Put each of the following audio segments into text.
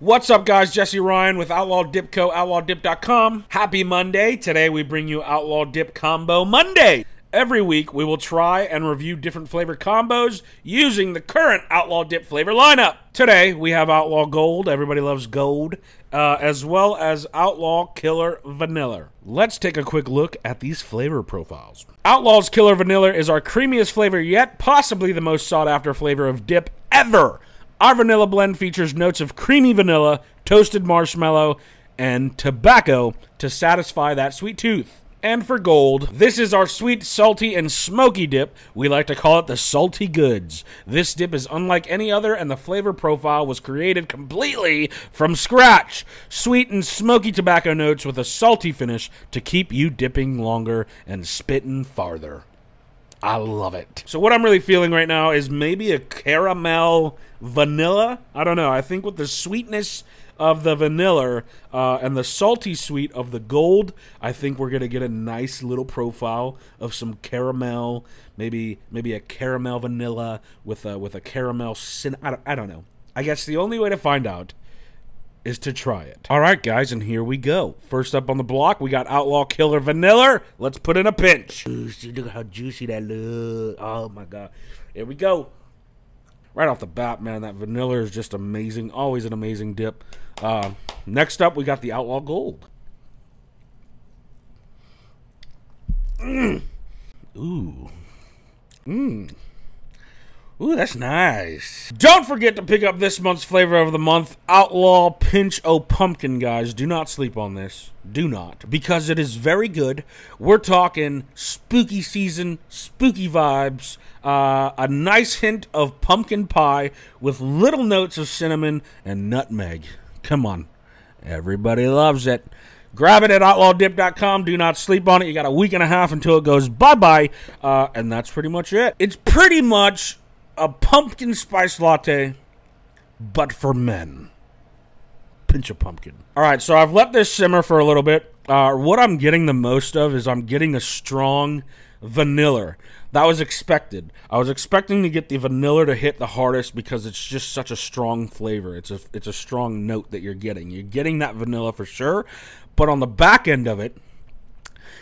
What's up, guys? Jesse Ryan with Outlaw Dip Co. OutlawDip.com. Happy Monday. Today we bring you Outlaw Dip Combo Monday. Every week we will try and review different flavor combos using the current Outlaw Dip flavor lineup. Today we have Outlaw Gold. Everybody loves gold. Uh, as well as Outlaw Killer Vaniller. Let's take a quick look at these flavor profiles. Outlaw's Killer Vaniller is our creamiest flavor yet, possibly the most sought after flavor of dip ever. Our vanilla blend features notes of creamy vanilla, toasted marshmallow, and tobacco to satisfy that sweet tooth. And for gold, this is our sweet, salty, and smoky dip. We like to call it the salty goods. This dip is unlike any other, and the flavor profile was created completely from scratch. Sweet and smoky tobacco notes with a salty finish to keep you dipping longer and spitting farther. I love it. So what I'm really feeling right now is maybe a caramel vanilla. I don't know. I think with the sweetness of the vanilla uh, and the salty sweet of the gold, I think we're gonna get a nice little profile of some caramel, maybe maybe a caramel vanilla with a with a caramel cin. I don't, I don't know. I guess the only way to find out is to try it. All right, guys, and here we go. First up on the block, we got Outlaw Killer Vaniller. Let's put in a pinch. Juicy, look how juicy that looks. Oh my god. Here we go. Right off the bat, man, that vanilla is just amazing. Always an amazing dip. Uh, next up, we got the Outlaw Gold. Mm. Ooh. Mmm. Ooh, that's nice. Don't forget to pick up this month's flavor of the month, Outlaw Pinch O Pumpkin, guys. Do not sleep on this. Do not. Because it is very good. We're talking spooky season, spooky vibes, uh, a nice hint of pumpkin pie with little notes of cinnamon and nutmeg. Come on. Everybody loves it. Grab it at outlawdip.com. Do not sleep on it. You got a week and a half until it goes bye bye. Uh, and that's pretty much it. It's pretty much a pumpkin spice latte, but for men. Pinch of pumpkin. All right, so I've let this simmer for a little bit. Uh, what I'm getting the most of is I'm getting a strong vanilla. That was expected. I was expecting to get the vanilla to hit the hardest because it's just such a strong flavor. It's a it's a strong note that you're getting. You're getting that vanilla for sure, but on the back end of it,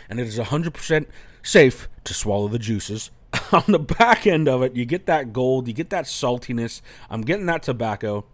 and it is 100% safe to swallow the juices on the back end of it, you get that gold, you get that saltiness. I'm getting that tobacco.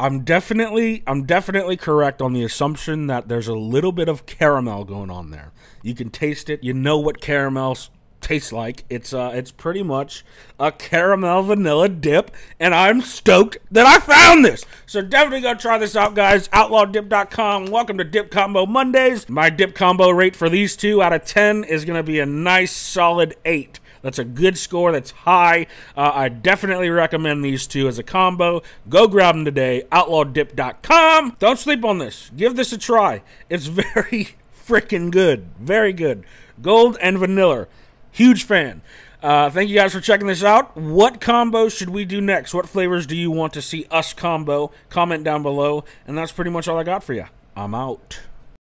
I'm definitely I'm definitely correct on the assumption that there's a little bit of caramel going on there. You can taste it. You know what caramels tastes like. It's uh it's pretty much a caramel vanilla dip and I'm stoked that I found this. So definitely go try this out guys. outlawdip.com. Welcome to Dip Combo Mondays. My dip combo rate for these two out of 10 is going to be a nice solid 8. That's a good score. That's high. Uh, I definitely recommend these two as a combo. Go grab them today. OutlawDip.com. Don't sleep on this. Give this a try. It's very freaking good. Very good. Gold and vanilla. Huge fan. Uh, thank you guys for checking this out. What combos should we do next? What flavors do you want to see us combo? Comment down below. And that's pretty much all I got for you. I'm out.